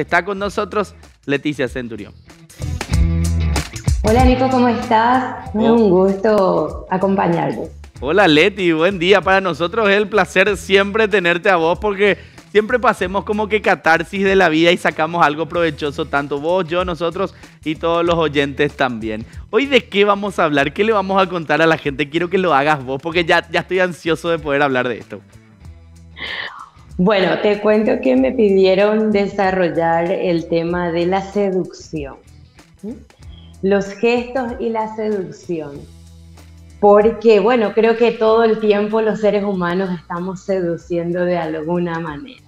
Está con nosotros Leticia Centurión. Hola Nico, ¿cómo estás? Es Oh. un gusto acompañarte. Hola Leti, buen día. Para nosotros es el placer siempre tenerte a vos porque siempre pasemos como que catarsis de la vida y sacamos algo provechoso, tanto vos, yo, nosotros y todos los oyentes también. Hoy de qué vamos a hablar, qué le vamos a contar a la gente, quiero que lo hagas vos porque ya, ya estoy ansioso de poder hablar de esto. Bueno, te cuento que me pidieron desarrollar el tema de la seducción. Los gestos y la seducción. Porque, bueno, creo que todo el tiempo los seres humanos estamos seduciendo de alguna manera.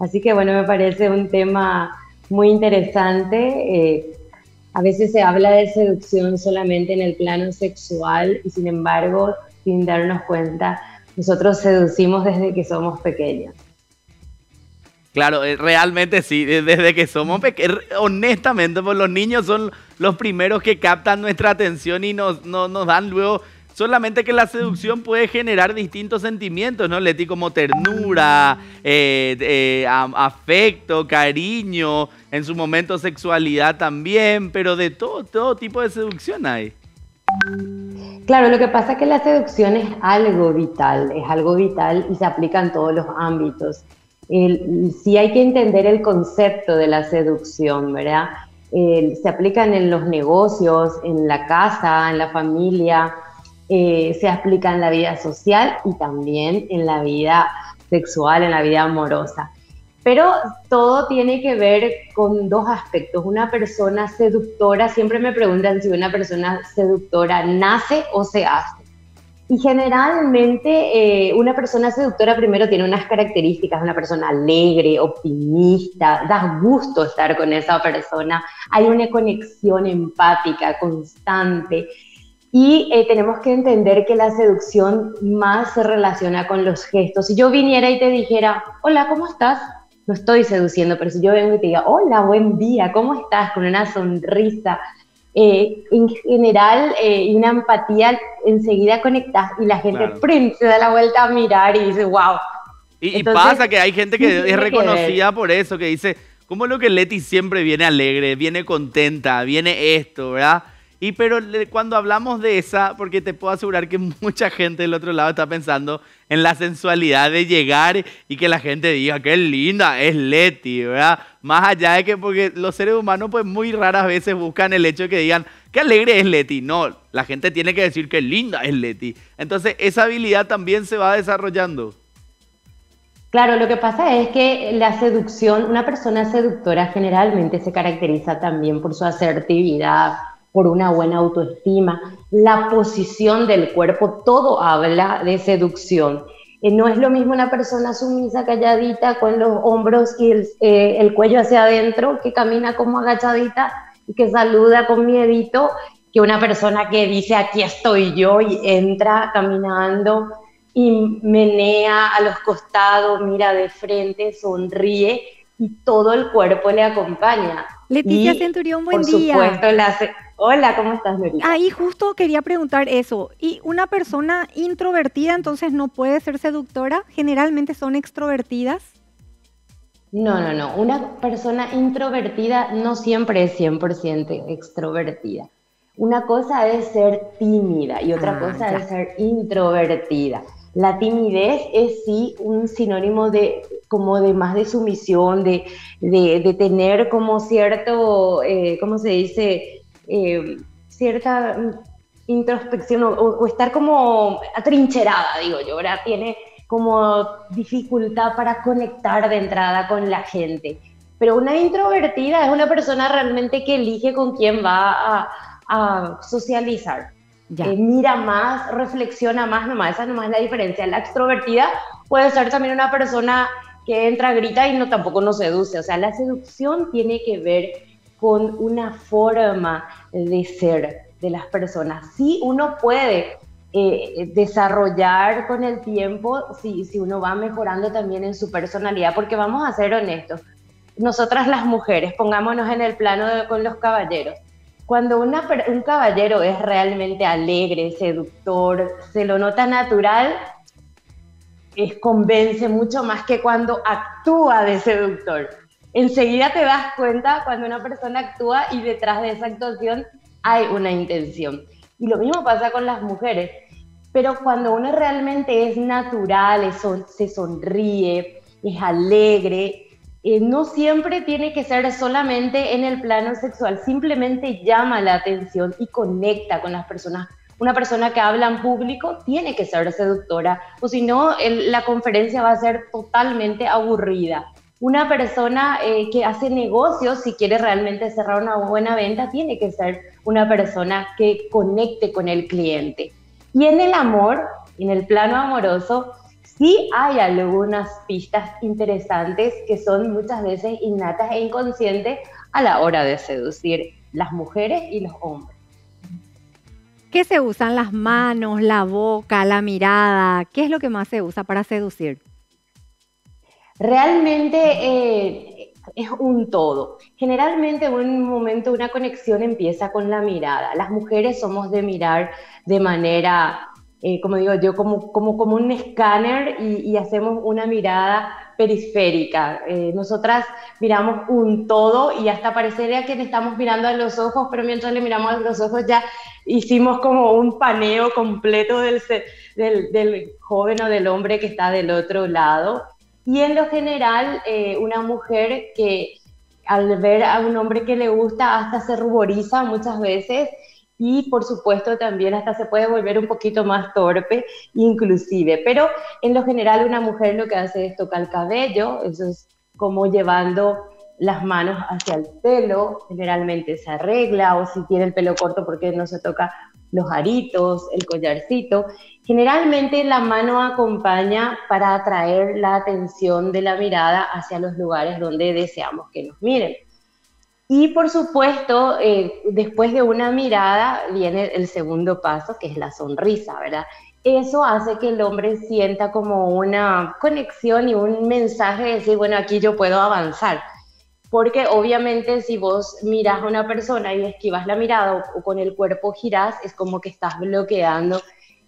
Así que, bueno, me parece un tema muy interesante. Eh, a veces se habla de seducción solamente en el plano sexual y, sin embargo, sin darnos cuenta, nosotros seducimos desde que somos pequeños. Claro, eh, realmente sí, de- desde que somos pequeños, honestamente, pues los niños son los primeros que captan nuestra atención y nos, no- nos dan luego, solamente que la seducción puede generar distintos sentimientos, ¿no, Leti? Como ternura, eh, eh, afecto, cariño, en su momento sexualidad también, pero de todo, todo tipo de seducción hay. Claro, lo que pasa es que la seducción es algo vital, es algo vital y se aplica en todos los ámbitos. El- sí hay que entender el concepto de la seducción, ¿verdad? El- se aplican en los negocios, en la casa, en la familia, eh, se aplica en la vida social y también en la vida sexual, en la vida amorosa. Pero todo tiene que ver con dos aspectos. Una persona seductora, siempre me preguntan si una persona seductora nace o se hace. Y generalmente eh, una persona seductora primero tiene unas características, una persona alegre, optimista, da gusto estar con esa persona, hay una conexión empática constante. Y eh, tenemos que entender que la seducción más se relaciona con los gestos. Si yo viniera y te dijera, hola, ¿cómo estás? No estoy seduciendo, pero si yo vengo y te diga, hola, buen día, ¿cómo estás? Con una sonrisa, eh, en general, eh, y una empatía, enseguida conectas y la gente Claro. se da la vuelta a mirar y dice, wow. Y, y Entonces, pasa que hay gente que es que reconocida por eso, que dice, ¿cómo lo que Leti siempre viene alegre, viene contenta, viene esto, ¿verdad? Y pero cuando hablamos de esa, porque te puedo asegurar que mucha gente del otro lado está pensando en la sensualidad de llegar y que la gente diga, qué linda es Leti, ¿verdad? Más allá de que, porque los seres humanos pues muy raras veces buscan el hecho de que digan, qué alegre es Leti. No, la gente tiene que decir, qué linda es Leti. Entonces esa habilidad también se va desarrollando. Claro, lo que pasa es que la seducción, una persona seductora generalmente se caracteriza también por su asertividad, por una buena autoestima, la posición del cuerpo, todo habla de seducción. Eh, no es lo mismo una persona sumisa, calladita, con los hombros y el, eh, el cuello hacia adentro, que camina como agachadita y que saluda con miedito, que una persona que dice aquí estoy yo y entra caminando y menea a los costados, mira de frente, sonríe y todo el cuerpo le acompaña. Leticia Y, Centurión, buen por día. supuesto, la Hola, ¿cómo estás, Norita? Ahí justo quería preguntar eso. ¿Y una persona introvertida entonces no puede ser seductora? Generalmente son extrovertidas. No, no, no. Una persona introvertida no siempre es 100% extrovertida. Una cosa es ser tímida y otra Ah, cosa ya. es ser introvertida. La timidez es sí un sinónimo de como de más de sumisión, de, de, de tener como cierto, eh, ¿cómo se dice? Eh, cierta introspección o, o- estar como atrincherada, digo yo, ¿verdad? Tiene como dificultad para conectar de entrada con la gente. Pero una introvertida es una persona realmente que elige con quién va a, a socializar. Ya. Eh, mira más, reflexiona más, nomás, esa nomás es la diferencia. La extrovertida puede ser también una persona que entra, grita y no tampoco nos seduce. O sea, la seducción tiene que ver con una forma de ser de las personas. Sí, uno puede eh, desarrollar con el tiempo, si, si uno va mejorando también en su personalidad, porque vamos a ser honestos, nosotras las mujeres, pongámonos en el plano de- con los caballeros, cuando una un caballero es realmente alegre, seductor, se lo nota natural, es, convence mucho más que cuando actúa de seductor. Enseguida te das cuenta cuando una persona actúa y detrás de esa actuación hay una intención. Y lo mismo pasa con las mujeres. Pero cuando uno realmente es natural, se sonríe, es alegre, eh, no siempre tiene que ser solamente en el plano sexual, simplemente llama la atención y conecta con las personas. Una persona que habla en público tiene que ser seductora, o si no, la conferencia va a ser totalmente aburrida. Una persona eh, que hace negocios, si quiere realmente cerrar una buena venta, tiene que ser una persona que conecte con el cliente. Y en el amor, en el plano amoroso, sí hay algunas pistas interesantes que son muchas veces innatas e inconscientes a la hora de seducir las mujeres y los hombres. ¿Qué se usan las manos, la boca, la mirada? ¿Qué es lo que más se usa para seducir? Realmente eh, es un todo. Generalmente en un momento una conexión empieza con la mirada. Las mujeres somos de mirar de manera, eh, como digo yo, como, como, como un escáner y, hacemos una mirada periférica. Eh, nosotras miramos un todo y hasta parecería que le estamos mirando a los ojos, pero mientras le miramos a los ojos ya hicimos como un paneo completo del, del, del joven o del hombre que está del otro lado. Y en lo general, eh, una mujer que al ver a un hombre que le gusta hasta se ruboriza muchas veces y por supuesto también hasta se puede volver un poquito más torpe inclusive. Pero en lo general una mujer lo que hace es tocar el cabello, eso es como llevando las manos hacia el pelo, generalmente se arregla o si tiene el pelo corto porque no se toca los aritos, el collarcito. Generalmente la mano acompaña para atraer la atención de la mirada hacia los lugares donde deseamos que nos miren. Y por supuesto, eh, después de una mirada viene el segundo paso, que es la sonrisa, ¿verdad? Eso hace que el hombre sienta como una conexión y un mensaje de decir, bueno, aquí yo puedo avanzar porque obviamente si vos miras a una persona y esquivas la mirada o, con el cuerpo girás, es como que estás bloqueando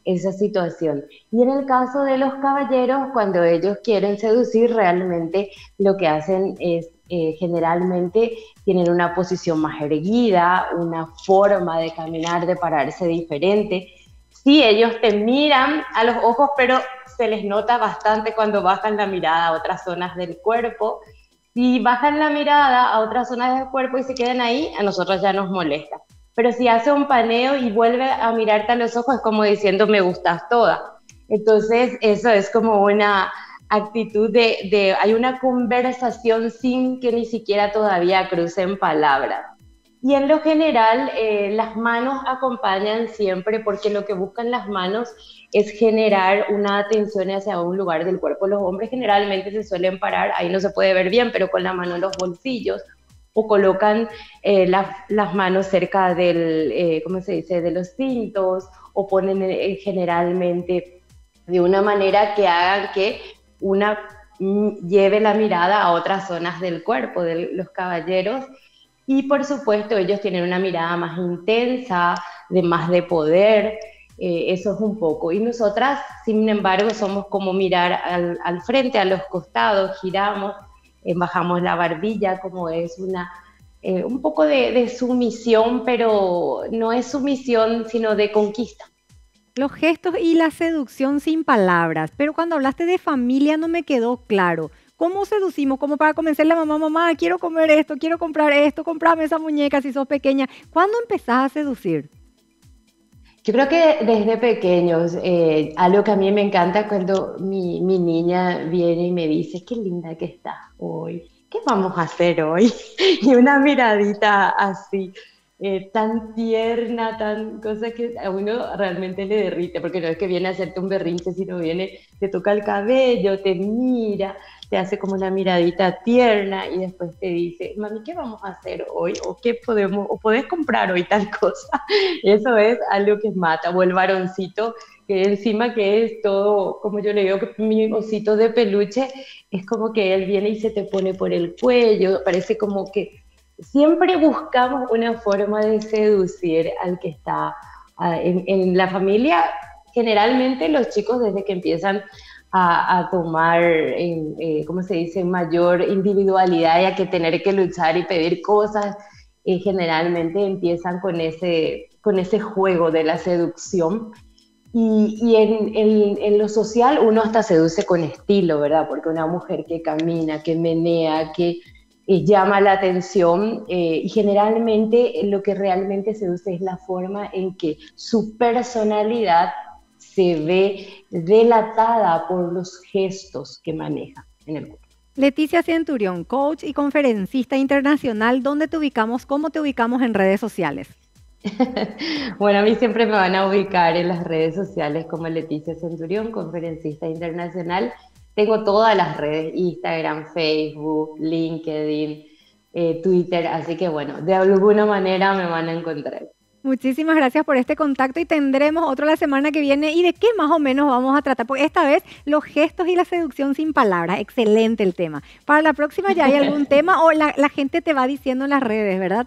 esa situación. Y en el caso de los caballeros, cuando ellos quieren seducir, realmente lo que hacen es eh, generalmente tienen una posición más erguida, una forma de caminar, de pararse diferente. Sí, ellos te miran a los ojos, pero se les nota bastante cuando bajan la mirada a otras zonas del cuerpo si bajan la mirada a otras zonas del cuerpo y se quedan ahí, a nosotros ya nos molesta. Pero si hace un paneo y vuelve a mirarte a los ojos, es como diciendo, me gustas toda. Entonces, eso es como una actitud de, de hay una conversación sin que ni siquiera todavía crucen palabras. Y en lo general, eh, las manos acompañan siempre porque lo que buscan las manos es generar una atención hacia un lugar del cuerpo. Los hombres generalmente se suelen parar, ahí no se puede ver bien, pero con la mano en los bolsillos o colocan eh, las manos cerca del, eh, ¿cómo se dice?, de los cintos o ponen generalmente de una manera que hagan que una mm, lleve la mirada a otras zonas del cuerpo de los caballeros y por supuesto, ellos tienen una mirada más intensa, de más de poder, eh, eso es un poco. Y nosotras, sin embargo, somos como mirar al, frente, a los costados, giramos, eh, bajamos la barbilla, como es una, eh, un poco de sumisión, pero no es sumisión, sino de conquista. Los gestos y la seducción sin palabras, pero cuando hablaste de familia no me quedó claro. ¿Cómo seducimos? Como para convencerle a mamá, mamá, quiero comer esto, quiero comprar esto, comprame esa muñeca si sos pequeña. ¿Cuándo empezás a seducir? Yo creo que desde pequeños, eh, algo que a mí me encanta cuando mi, mi, niña viene y me dice, qué linda que está hoy, ¿qué vamos a hacer hoy? y una miradita así, eh, tan tierna, tan cosa que a uno realmente le derrite, porque no es que viene a hacerte un berrinche, sino viene, te toca el cabello, te mira, te hace como una miradita tierna y después te dice, mami, ¿qué vamos a hacer hoy? ¿O qué podemos, o podés comprar hoy tal cosa? Eso es algo que mata. O el varoncito, que encima que es todo, como yo le digo, mi osito de peluche, es como que él viene y se te pone por el cuello, parece como que siempre buscamos una forma de seducir al que está ah, en, la familia. Generalmente los chicos desde que empiezan a, tomar, eh, ¿cómo se dice?, mayor individualidad y a que tener que luchar y pedir cosas, eh, generalmente empiezan con ese, con ese juego de la seducción. Y, y en, en, lo social uno hasta seduce con estilo, ¿verdad? Porque una mujer que camina, que menea, que eh, llama la atención eh, y generalmente lo que realmente seduce es la forma en que su personalidad se ve delatada por los gestos que maneja en el cuerpo. Leticia Centurión, coach y conferencista internacional, ¿dónde te ubicamos? ¿Cómo te ubicamos en redes sociales? bueno, a mí siempre me van a ubicar en las redes sociales como Leticia Centurión, conferencista internacional. Tengo todas las redes, Instagram, Facebook, LinkedIn, eh, Twitter, así que bueno, de alguna manera me van a encontrar. Muchísimas gracias por este contacto y tendremos otro la semana que viene. ¿Y de qué más o menos vamos a tratar? Porque esta vez los gestos y la seducción sin palabras. Excelente el tema. Para la próxima ya hay algún tema o la, la gente te va diciendo en las redes, ¿verdad?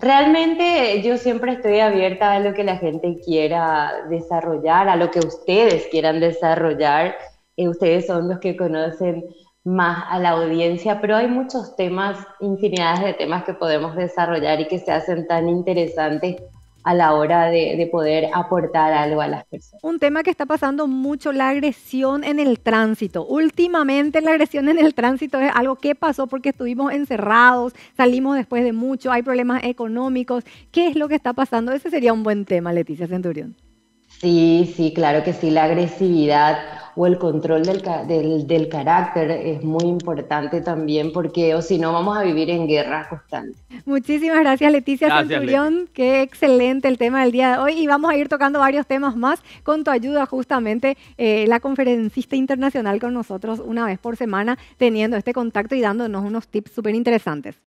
Realmente yo siempre estoy abierta a lo que la gente quiera desarrollar, a lo que ustedes quieran desarrollar. Eh, ustedes son los que conocen más a la audiencia, pero hay muchos temas, infinidades de temas que podemos desarrollar y que se hacen tan interesantes a la hora de, poder aportar algo a las personas. Un tema que está pasando mucho, la agresión en el tránsito. Últimamente la agresión en el tránsito es algo que pasó porque estuvimos encerrados, salimos después de mucho, hay problemas económicos. ¿Qué es lo que está pasando? Ese sería un buen tema, Leticia Centurión. Sí, sí, claro que sí, la agresividad o el control del, del, carácter es muy importante también porque o si no vamos a vivir en guerra constante. Muchísimas gracias Leticia Centurión, qué excelente el tema del día de hoy y vamos a ir tocando varios temas más con tu ayuda justamente eh, la conferencista internacional con nosotros una vez por semana teniendo este contacto y dándonos unos tips súper interesantes.